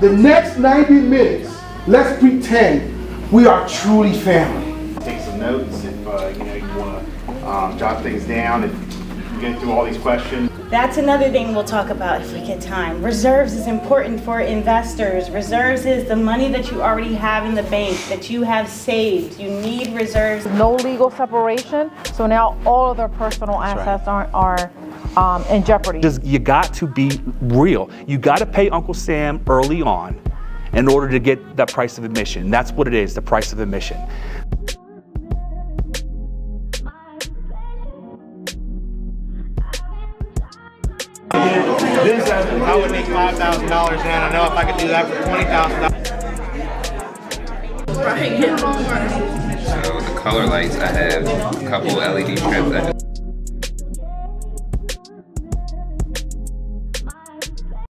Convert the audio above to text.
the next 90 minutes, let's pretend we are truly family. Take some notes if uh, you know you want to um, jot things down. If get through all these questions. That's another thing we'll talk about if we get time. Reserves is important for investors. Reserves is the money that you already have in the bank that you have saved. You need reserves. No legal separation, so now all of their personal assets are, are um, in jeopardy. Just, you got to be real. You got to pay Uncle Sam early on in order to get that price of admission. That's what it is, the price of admission. This I would make five thousand dollars, and I know if I could do that for twenty thousand dollars. So the color lights, I have a couple LED strips.